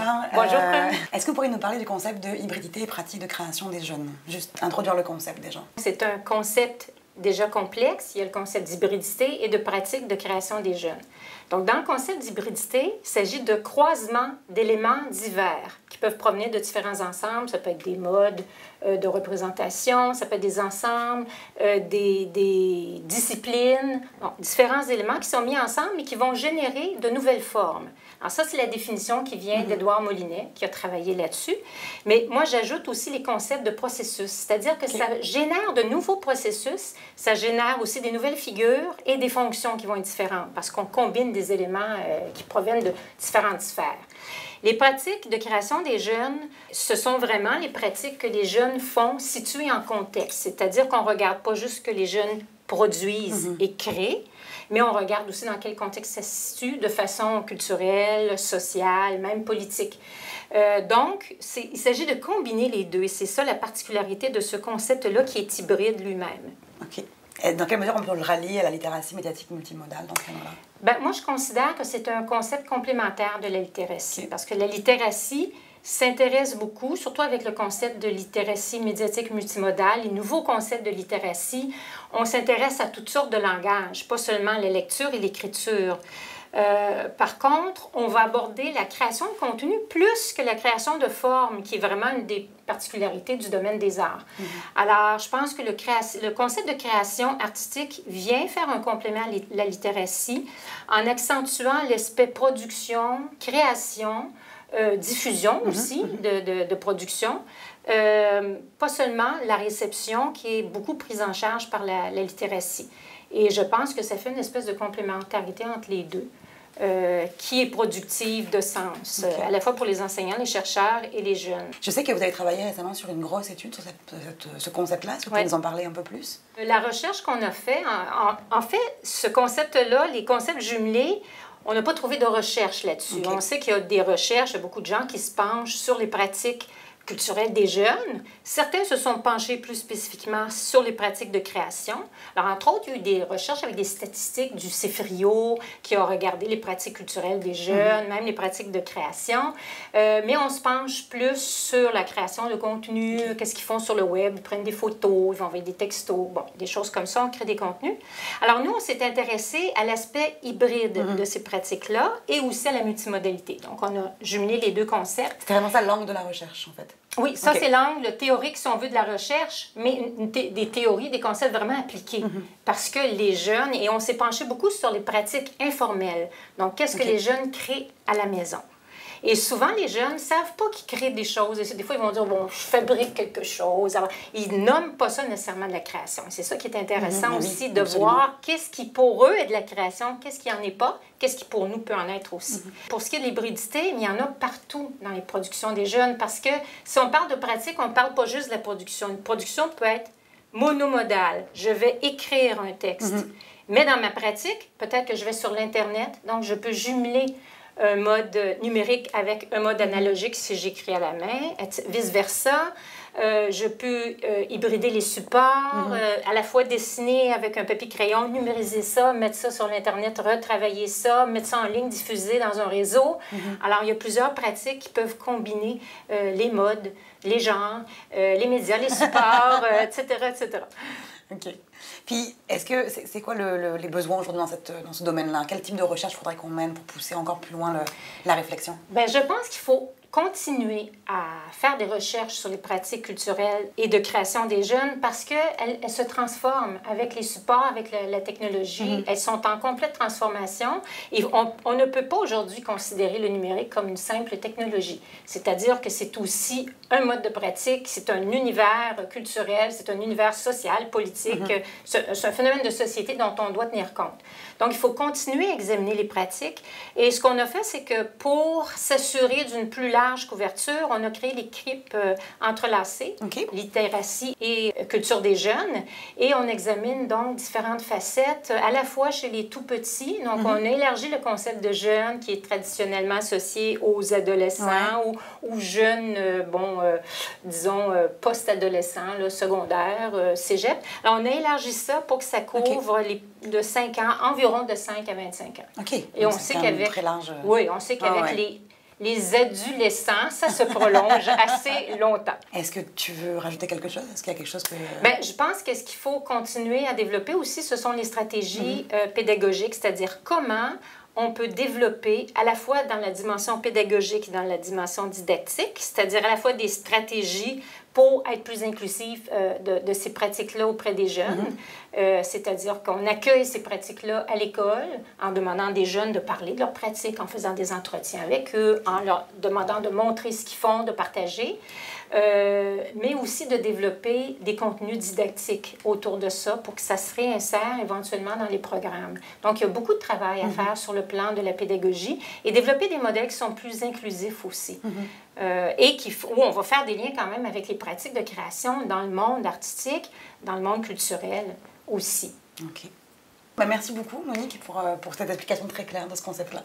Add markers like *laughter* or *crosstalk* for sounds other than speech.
Richard. Bonjour. Euh, Est-ce que vous pourriez nous parler du concept de hybridité et pratique de création des jeunes? Juste introduire le concept déjà. C'est un concept déjà complexe. Il y a le concept d'hybridité et de pratique de création des jeunes. Donc, dans le concept d'hybridité, il s'agit de croisement d'éléments divers qui peuvent provenir de différents ensembles. Ça peut être des modes euh, de représentation, ça peut être des ensembles, euh, des, des, disciplines, bon, différents éléments qui sont mis ensemble et qui vont générer de nouvelles formes. Alors ça, c'est la définition qui vient mm-hmm. d'Édouard Molinet, qui a travaillé là-dessus. Mais moi, j'ajoute aussi les concepts de processus, c'est-à-dire que ça génère de nouveaux processus, ça génère aussi des nouvelles figures et des fonctions qui vont être différentes, parce qu'on combine des éléments euh, qui proviennent de différentes sphères. Les pratiques de création des jeunes, ce sont vraiment les pratiques que les jeunes font situées en contexte, c'est-à-dire qu'on ne regarde pas juste ce que les jeunes produisent mm-hmm. et créent, mais on regarde aussi dans quel contexte ça se situe de façon culturelle, sociale, même politique. Euh, donc, il s'agit de combiner les deux et c'est ça la particularité de ce concept-là qui est hybride lui-même. Dans quelle mesure on peut le rallier à la littératie médiatique multimodale? Dans ce là ben, Moi, je considère que c'est un concept complémentaire de la littératie parce que la littératie, s'intéresse beaucoup, surtout avec le concept de littératie médiatique multimodale, les nouveaux concepts de littératie. On s'intéresse à toutes sortes de langages, pas seulement la lecture et l'écriture. Euh, par contre, on va aborder la création de contenu plus que la création de forme, qui est vraiment une des particularités du domaine des arts. Mm-hmm. Alors, je pense que le, le, concept de création artistique vient faire un complément à la littératie en accentuant l'aspect production, création, euh, diffusion mhm, aussi mhm. de, de, de, production. Euh, pas seulement la réception qui est beaucoup prise en charge par la, la, littératie. Et je pense que ça fait une espèce de complémentarité entre les deux. Euh, qui est productive de sens, à la fois pour les enseignants, les chercheurs et les jeunes. Je sais que vous avez travaillé récemment sur une grosse étude sur cette, ce concept-là. Est-ce que vous pouvez nous en parler un peu plus? La recherche qu'on a fait, en, en fait, ce concept-là, les concepts jumelés, on n'a pas trouvé de recherche là-dessus. On sait qu'il y a des recherches, il y a beaucoup de gens qui se penchent sur les pratiques culturelle des jeunes. Certains se sont penchés plus spécifiquement sur les pratiques de création. Alors, entre autres, il y a eu des recherches avec des statistiques du CEFRIO qui a regardé les pratiques culturelles des jeunes, même les pratiques de création. Euh, mais on se penche plus sur la création de contenu, qu'est-ce qu'ils font sur le web, ils prennent des photos, ils vont envoyer des textos, bon, des choses comme ça, on crée des contenus. Alors, nous, on s'est intéressé à l'aspect hybride mm-hmm. de ces pratiques-là et aussi à la multimodalité. Donc, on a jumelé les deux concepts. C'est vraiment ça l'angle de la recherche, en fait. Oui, ça, c'est l'angle théorique, si on veut, de la recherche, mais des théories, des concepts vraiment appliqués. Mhm. Parce que les jeunes, et on s'est penché beaucoup sur les pratiques informelles. Donc, qu'est-ce que les jeunes créent à la maison? Et souvent, les jeunes ne savent pas qu'ils créent des choses. des fois, ils vont dire, bon, je fabrique quelque chose. Alors, ils nomment pas ça nécessairement de la création. C'est ça qui est intéressant mhm, aussi, de voir qu'est-ce qui, pour eux, est de la création, qu'est-ce qui en est pas, qu'est-ce qui, pour nous, peut en être aussi. Mhm. Pour ce qui est de l'hybridité, il y en a partout dans les productions des jeunes, parce que si on parle de pratique, on ne parle pas juste de la production. Une production peut être monomodale. Je vais écrire un texte. Mhm. Mais dans ma pratique, peut-être que je vais sur l'Internet, donc je peux jumeler un mode numérique avec un mode analogique si j'écris à la main, vice-versa. Euh, je peux euh, hybrider les supports, mhm. euh, à la fois dessiner avec un papier crayon, numériser ça, mettre ça sur l'Internet, retravailler ça, mettre ça en ligne, diffuser dans un réseau. Mhm. Alors, il y a plusieurs pratiques qui peuvent combiner les modes, les genres, les médias, les supports, *laughs* etc., etc. OK. Puis, est-ce que c'est quoi le, les besoins aujourd'hui dans, ce domaine-là? Quel type de recherche faudrait qu'on mène pour pousser encore plus loin la réflexion? Bien, je pense qu'il faut continuer à faire des recherches sur les pratiques culturelles et de création des jeunes parce qu'elles elles se transforment avec les supports, avec la, technologie. Mm-hmm. Elles sont en complète transformation et on, on ne peut pas aujourd'hui considérer le numérique comme une simple technologie. C'est-à-dire que c'est aussi un mode de pratique, c'est un univers culturel, c'est un univers social, politique, mm-hmm. c'est un phénomène de société dont on doit tenir compte. Donc, il faut continuer à examiner les pratiques. Et ce qu'on a fait, c'est que pour s'assurer d'une plus large couverture, on a créé les CRIP euh, entrelacés, littératie et culture des jeunes. Et on examine donc différentes facettes, à la fois chez les tout petits. Donc, mhm. on a élargi le concept de jeunes qui est traditionnellement associé aux adolescents ou jeunes, euh, bon, euh, disons, post-adolescents, secondaires, cégep. Alors, on a élargi ça pour que ça couvre les de 5 ans, environ de 5 à 25 ans. OK. Et on sait qu'avec. Oui, on sait qu'avec les les adolescents, ça se prolonge *laughs* assez longtemps. Est-ce que tu veux rajouter quelque chose? Est-ce qu'il y a quelque chose que... Bien, je pense que ce qu'il faut continuer à développer aussi, ce sont les stratégies euh, pédagogiques, c'est-à-dire comment on peut développer à la fois dans la dimension pédagogique et dans la dimension didactique, c'est-à-dire à la fois des stratégies pour être plus inclusif euh, de, de, ces pratiques-là auprès des jeunes. Mhm. euh, c'est-à-dire qu'on accueille ces pratiques-là à l'école en demandant des jeunes de parler de leurs pratiques, en faisant des entretiens avec eux, en leur demandant de montrer ce qu'ils font, de partager. Euh, mais aussi de développer des contenus didactiques autour de ça pour que ça se réinsère éventuellement dans les programmes. Donc, il y a beaucoup de travail à mhm. faire sur le plan de la pédagogie et développer des modèles qui sont plus inclusifs aussi. Mhm. Euh, et qui, où on va faire des liens quand même avec les pratiques de création dans le monde artistique, dans le monde culturel aussi. OK. Bah, merci beaucoup, Monique, pour, euh, pour cette explication très claire de ce concept-là.